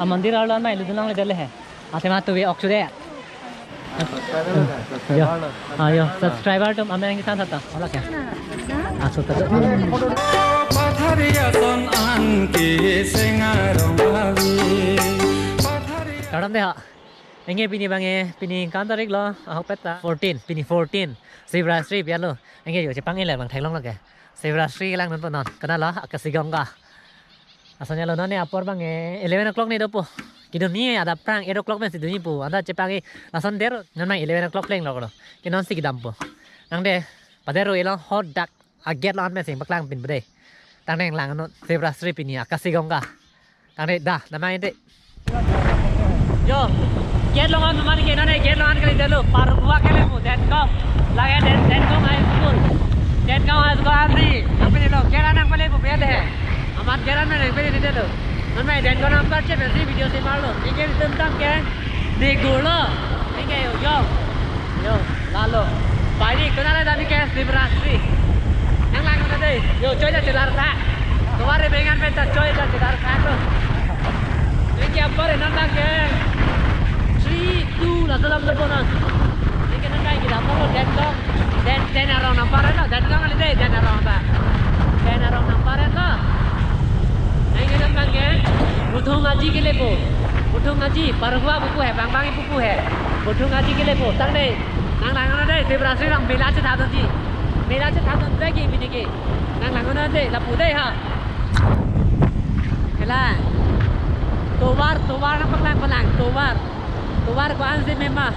ಆ ಮಂದಿರ ಅವಳ ಮಾ ಇಲ್ಲಿ ನಂಗೆ ಇದಲ್ಲೇ ಅತ್ತೆ ಮಾತು ಹೋಗ್ತದೆ ಅಯ್ಯೋ ಅಯ್ಯೋ ಸಬ್ಸ್ಕ್ರೈಬರ್ ಟು ಆಮೇಲೆ ಹಂಗೆ ಸಾಂತ ಹೊಲಕ್ಕೆ ಆ ಸುತ್ತ ಕಡಮ್ ದೇಹ Enge pini bange pini kantarik lo ahok peta 14 pini 14 Sivra Sri biar lo enge yo chepang ile bang thái thailong lo ke Sivra Sri lang non non kana lo akasigong ka asalnya lo nanya apa bang ya? eleven o'clock nih dopo Kita nih ada perang eight o'clock masih dunia po ada cepangi langsung der. Nanti eleven o'clock lagi lo kalau nanti sih dampo. po nang deh padero ilang hot duck aget lawan masing baklang pin bede tang neng lang anut zebra strip ini akasi gongga tang deh dah nama ini yo get longan kemarin kita nih get longan kali dulu Paruh buah kalian po dan go. lagi dan dan මමත් කරන්න ලැබෙන නිදද මම දැන්ගොන අම්පච්ච පැසි විඩියෝ සේමාලු ඒක ini කැන් දෙගොල ඒක lalu, යෝ ලාලෝ පරි tadi දනි කැස් දිබ්‍රාස්රි yang langsung tadi? Yo coy jadi larta kemarin pengen peta coy jadi larta tuh. Ini apa ini nantang geng eh. Sri tu lah dalam leponan ini kan nantang kita mau dan kong dan dan arang nampar itu dan kong ada dan arang apa? Dan arang nampar itu Anh đang bang ghé Butung ngaji ke lepo Butung ngaji Parungwa buku hai Bang bang buku hai Butung ngaji ke lepo Tang deh Nang langan deh Saya berasa orang Mela cek thadun ji Mela cek thadun deh Gini bini ke Nang langan deh Lapu deh ha Kelan Tobar Tobar nak pelang pelang Tobar Tobar ko ansi mema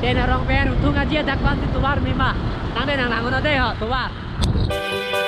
Den orang pen Butung ngaji ada ko ansi Tobar mema Tang deh nang langan deh ha Tobar Tobar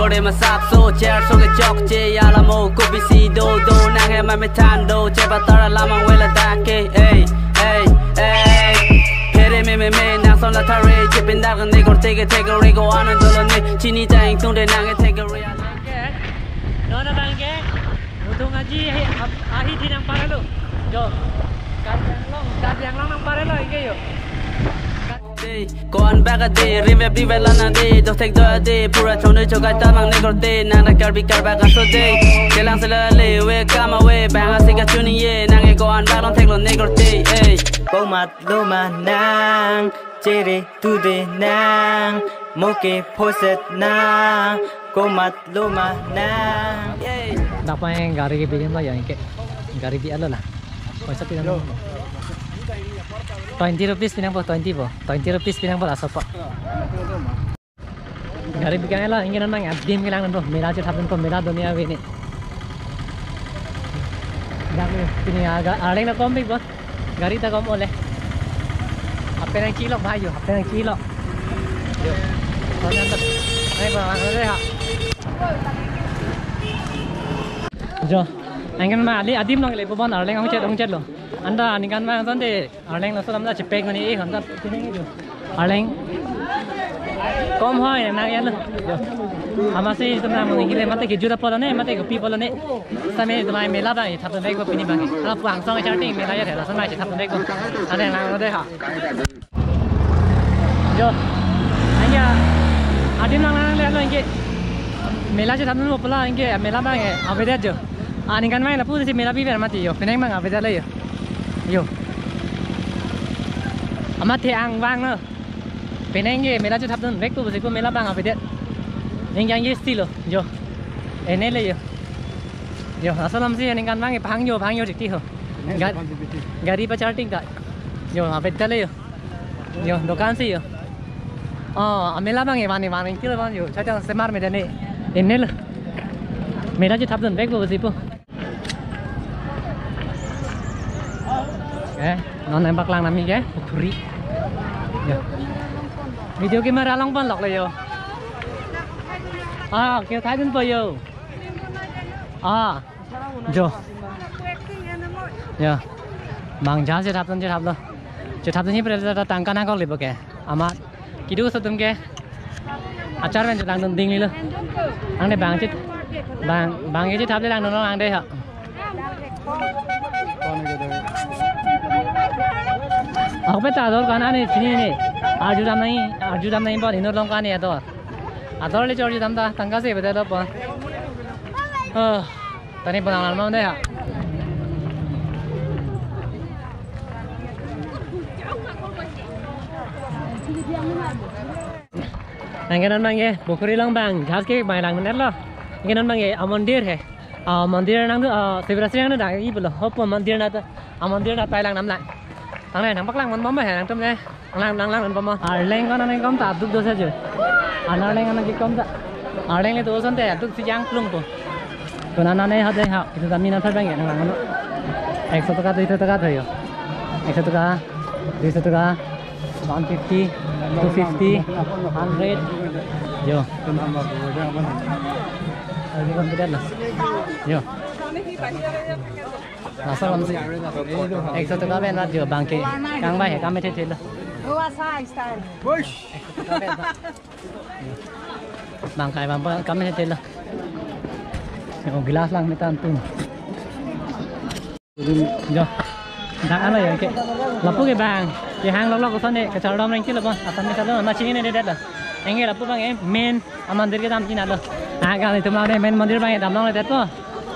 gore ma sap so chair so ge chok che ya la mo ko bi si do do na he ma me tan do che ba tara la ma we la da ke ei ei ei pere me me me na son la tare che pin da ne gor te ge te go re go an do lo ne chi ni dang tung de na ge te go re ya no na bang ge utung aji ahi ti nang paralo jo kar yang long kar yang long nang paralo ge yo Con bagade, rim every vela na de, do take do de pura chone chokai tamang negro de, nana carbi carba gaso de. Kelang sila le, we come away, bang a singa tuning ye, nang e con bag don't take lo negro de, ey. Bomat loma nang, chere tu de nang, moke poset nang, go mat lo ma nang. Dapat yang gari ke bikin la ya, yang ke gari biar lah. Pasal 20 rupees pinang 20 po. 20 rupees pinang lah, sopok. Garib ka ngayon lang, hindi naman nga. Dim ka lang nandun. Mila siya tapon po, mila doon niya winit. Dami pinangaga. Po. Garita kong mo ulit. Hape ng kilo, bayo. Hape ng kilo. Ayo, ayo, ayo, anh em mà ali adim long lấy bộ bọn ở lên không chết không chết luôn. Anh ta anh em mà anh thế ở lên nó làm ra chụp bẹc này hắn ta ở lên com hoài này mang em luôn. Hama si tâm nam người kia mất cái chỗ đó juda polo này mất cái copy polo này sao mình ta mình lắp đây thập tuần này có pin bằng là quảng song cái charting mình lấy ra là sân bay chỉ thập tuần này có. Anh này làm nó đây hả? Rồi anh à, à, ya adim long làm lên luôn anh kia mình lấy chỉ thập tuần một là anh kia mình lắp à, đây ở bên đây chứ Ah, aningan main lapu si mera biver mati yo. Penang mang apa jalan yo. Yo. Ama the ang wang no. Penang ye mera chu thap dun vek tu si ko mera bang apa det. Ning yang ye stilo yo. Ene le yo. Yo asalam si aningan mang ye phang yo phang yo dik ti ho. Gari pa charting ka. Yo apa jalan yo. Yo dokan si yo. Ờ, mình làm bằng cái bàn này bàn anh kia là bao nhiêu? Chắc chắn sẽ mát mình đây này, đến đây là. Mình đã chỉ thắp dần vét vừa gì không? Nón nó ném bạc lang nằm như thế một dạ. thuri video tiêu cái mà ra long ban lọc này yo à kêu thái đến bây yo à. Jo yeah mang giá sẽ thắp lên sẽ thắp lên. Sẽ thắp lên như bây giờ tăng cân ăn có liệp ok ama kí đâu sao tụm cái achar bên đang tụm đinh đi luôn. Anh này bang chứ, bang bang cái chứ thắp lên đang nó đang đây hả? أخبت أدور كان أنا nih أرجو دام ناي أرجو دام ناي بار هنور لام كان يدور أدور لي أرجو دام دا تانكا سي بدل بان تاني بدل نام نام ده Angkenan bangge, bukuri lang bang, jas ke bang lang amandir he, amandir nang tu, sebelah sini nang tu dah, ibu amandir nang amandir nang tu, lang. Thằng này thằng bắc lang vẫn bấm hay thằng trong đây thằng lang lang lang vẫn bấm mà à lên con anh con ta đục đôi sao chứ. À nó lên con cái con ta à lên cái tôi xong thế đục si giang luôn po còn anh này hết đây hả itu kami nanti bao nhiêu lang nó ekso taka tu itu taka tu yo ekso taka dua taka 150 250 100 yo Lagi kan tidak lah nó sao làm gì? Ek satu ka ben radio bangke. Kang bai ka me thete la. Bang kai bang ka me thete la. Yo gelas lang metan tu. Yo. Đang ăn này cái. Lapu cái bang. Vâng. À, cái hang lok lok ko sane ka chal dam rang ki la ba. Asan ni kalo ma đây đó. Anh la. lập lapu bang em, main amandir ke dam china đó. À cái này tụi nó đây, main mandir bang dam long le này po. đó.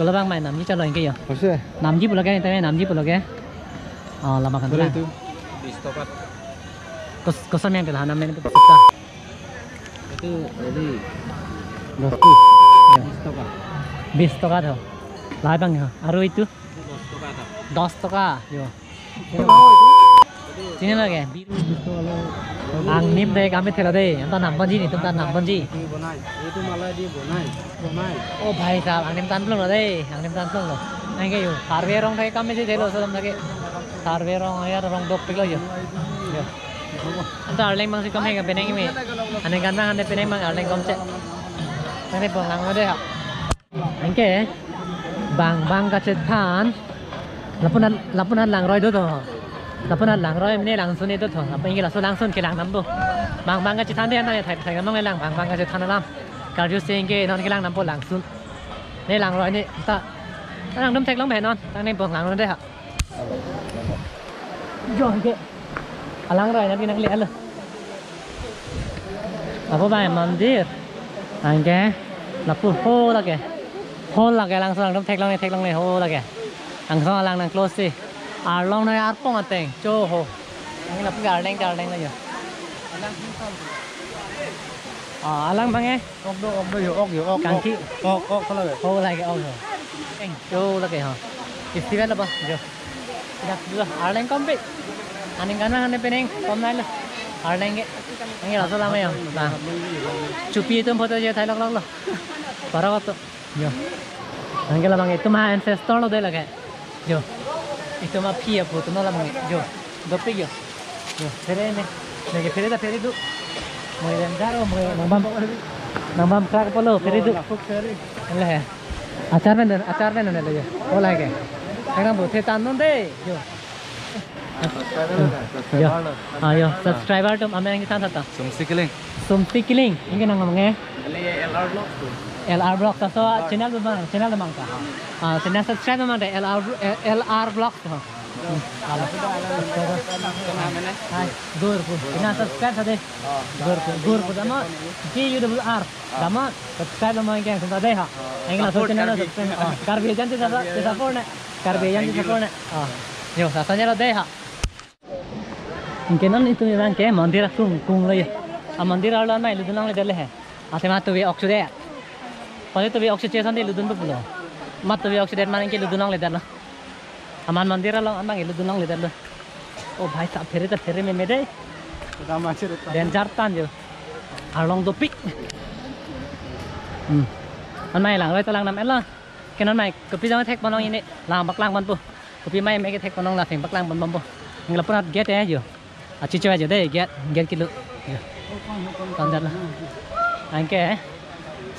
Kalau bang main namji calo engke ya. Oke. Namji pulau ke tapi namji pulau ke. Ya. Oh lama kan. Boleh itu. Di. Kos kosan yang kelahana main itu. Itu jadi. Gosu. Di iya. stopat. Di ya. Lah bang ya. Aru itu. Dos stopat. Dos stopat yo. Kenapa itu? Lagi. Ya. Biru. ang nim de kami thela de tan nam banji ni tum tan nam banji bonai e tu mala di bonai bonai o bhai saab ang nim tan plong de ang nim tan plong lo nai ge yo sarve rong thai kami se thelo so tum nage sarve rong ya rong dok pik lo yo ta arleng mang si cái he ga peneng mi ane gan mang ane peneng mang arleng kom che ane pong lang ma de ha anh kể bằng bằng cái chất than lập lên lập lên làng rồi đó thôi 나쁜 한 랑라이 미네 랑손에 도통 아빠 이게 라서 랑손 게 랑남도 망망같이 탄데 한다네 타 타가 망에 랑 망망같이 타나람 가르스 이게 넌게 랑남보 랑손 네 랑라이 네 따. 랑 넘택 랑배 넌 땅네 뻥 랑는 데 하. 요 이게 알랑라이 나비 나글레 알 라. 아빠 바이 만디르 안게 나쁘 호라게 홀라게 랑손 랑 넘택 랑네 택 랑네 호라게 랑손 랑랑 클로스 à lâu nay ăn có mà tiền cho hồ. Anh là cái đen gà đen là gì à lăng bằng nghe ốc đâu ốc đâu hiểu ốc hiểu ốc. Càng kĩ ốc ốc có là cái ốc là cái ốc rồi anh cho là cái hả? Cái gì vậy là bao? Giờ đặt đưa. À đen con bị. Anh em gắn anh em bên anh. Con này là à đen cái anh em là sao làm vậy à chụp bia tôm photo chơi thấy lắc lắc lắc vào đó anh em là bao nhiêu? tôm mà ancestor đâu đây là cái. Gì Ito mapia po, ito nola mga. Yo, dope yo. Yo, sere ne. Nage sere da sere du. Mga daro, mga mamam. Mamam kar polo, sere du. Ala ya. Achar na, achar na na le. Ola ke. Kagam bo the tan non de. Yo. Ayo, subscriber tum ame ang kitan tata. Sumsi kiling. Sumsi kiling. Inge nang mga. Ali alert lo. L R block तो channel बंग channel बंग का। हाँ channel subscribe बंग L R L R block तो। दूर को channel subscribe सदे। दूर को दूर को दमा। जी यू डब्ल्यू आर दमा। सब्सक्राइब बंग के सदे। हाँ एंगला सो चैनल सब्सक्राइब कर भी एजेंट सदा सपोर्ट है। कर भी एजेंट सपोर्ट है। हाँ यो ससनेरो दे हाँ। इनके नाम नहीं तुम्हें बैंक के मंदिर कुंग कुंग ले आ मंदिर वाला ना इल्लु नाम ले दले है। आते माँ तो ये अक्षुदय còn tôi bị oxygen thì luôn bốc nữa mà tôi bị oxygen mà anh kia luôn. Nong lên đó aman mandir lo anh mang luôn nong lên đó ô phải sắp phê ta phê mê mê đấy. Danger tan chứ à long do pick anh mày làng rồi tao làng nằm là cái nó này cứ bây giờ thách bọn nó như này làm bắc lang bọn bù, cứ bây mày mấy cái thách bọn nó là thành bắc lang bọn bọn bu anh là bọn nó ghét đấy chứ à chỉ cho ai chứ đấy ghét ghét cái lượng còn rất là anh kia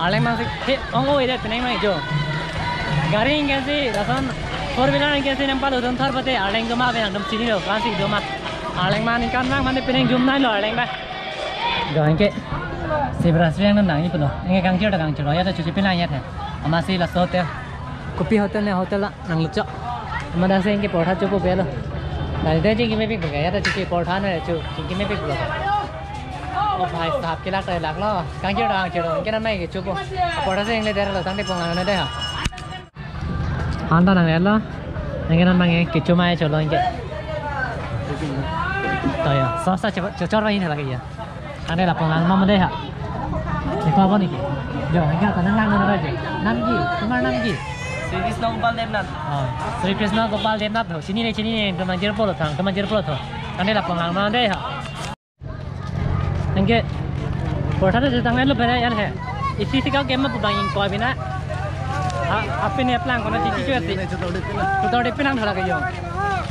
अलग मैं से ओंगो इधर तो नहीं मैं जो गरी इंगे रसन फोर व्हीलर इंगे से नंबर उधम थर पते अलग जो मावे अंदम सीनी लो कांसी जो मा अलग मान इंकान मांग मान पिने जुम ना लो अलग मैं जो इंगे सिब्रास भी अंदम नांगी पुनो इंगे कांची डर कांची लो या तो चुची पिना ये थे लस होते कुपी होते ने होते ला नंगल चो मदा से इंगे पोठा चुपो बेलो दादी जी की भी बुगा या तो चुची पोठा ने चु जी में भी बुगा भाई साहब के लाख लाख लो कहाँ चिड़ो कहाँ चिड़ो इनके नाम नहीं चुप पढ़ा से इंग्लिश दे रहा तंग टिपोंग ना दे हाँ तो नंगे लो इनके नाम नंगे किचु माये चलो इनके तो या सॉस चा चोर वही लगे या अरे ला पोंग मामा दे हा देखो apa nih Jo, ini kan nang nang nang aja. Nam ki, cuma nam ki. Sri Krishna Gopal Devnath Oh, Sri Krishna Gopal Devnath tuh. Sini nih, sini nih, teman jerpol tuh, teman jerpol tuh. Kan dia lapang Angke, portara se tangan lu pada yan hai. Isi si kau game tu bangin kau bina. Apa ni pelang kau nanti cuci cái Tu tahu dia pelang thola kayo.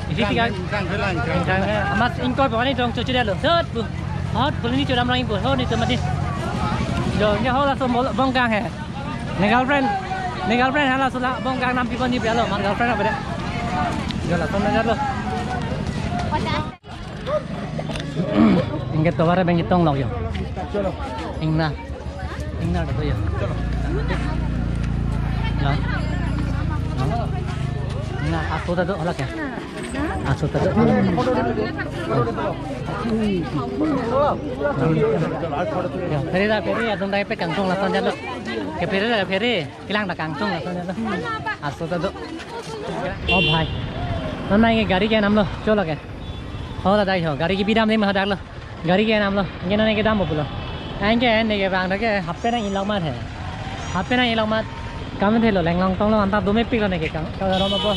Isi si kau càng thế là Ang kang hai. Amas ingkoi bawa ni dong cuci dia lu. Set bu. Hot, boleh ni cuci ramai bu. Hot ni tu mati. Jo, ni hot lah tu bong kang hai. Ni girlfriend, ni girlfriend hala sula bong kang nam people ni bialo. Man girlfriend apa dia? Jo lah, tu najar lu. इनके तोबारे बेंगे तोंग लग जाओ इंगना इंगना डर जाओ ना ना आसो तो हला क्या आसो तो फेरे दा फेरे या तुम दाई पे कंचों लासन जालो के फेरे दा फेरे किलांग दा कंचों लासन जालो आसो तो ओ भाई हम ना ये गाड़ी के नाम लो चलो क्या हो दादा हो गाड़ी की भी नाम नहीं लो gariga namlo ngena nege dam bulo angke nege bang dage happe na in lagma the happe na in lagma kam the lo lenglong tong lo anta dume pik lo nege ka ka ro ma bo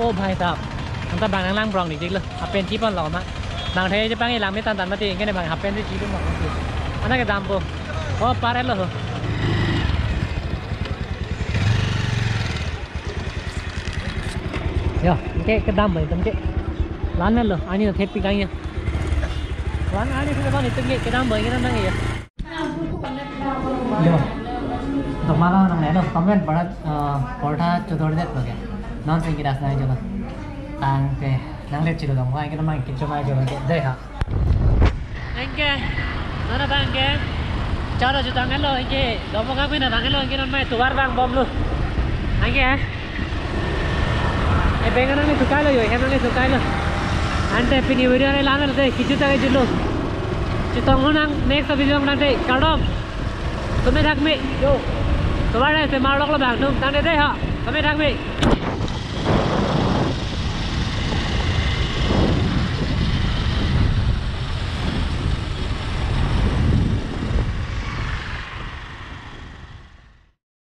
ô bhai sap anta bang lang brong ni dik lo happen chi pon lo ma bang the je bang i lang me tan tan ma ti ngene bang happen de chi lo ma anta ke dam bo ô pare lo ho. Yeah, cái cái đam mình tâm cái lán lên rồi, anh như là thép bị căng nha Lán anh ấy cái bao nhiêu tấm cái cái đam vậy cái đam này Yo, तो माला नंग ने लो कमेंट बड़ा पढ़ा चुदोड़ दे तो क्या नॉन सिंग गिरास नहीं चलो तांग पे नंग ले चिलो दम वाई के नमाई किचो माई चलो के दे हा एंगे नना तांगे चारो जो तांगे लो एंगे दोमो का भी ना तांगे लो एंगे नमाई तुवार बांग बम लो एंगे ए बेंगन ने सुकाय लो यो हेन ने सुकाय लो అంటే ఇప్పుడు ఈ వీడియో ఎలా ಅನ್ನಿರುತ್ತೆ ಕಿಚ್ಚುತ್ತಾಗೆ ಜಿಲ್ಲು ಚಿತ್ತಂಗು ನಂಗೆ ನೆಕ್ಸ್ಟ್ ವಿಡಿಯೋ ನಂಟೆ ಕಡಮ್ ಸುಮ್ಮನೆ ಹಾಕ್ಮಿ ಯೋ ಸುಮಾರು ಮಾಡೋ ಬ್ಯಾಗ್ ನಂಗೆ ತಂದೆ ಹಾ ಸುಮ್ಮನೆ ಹಾಕ್ಮಿ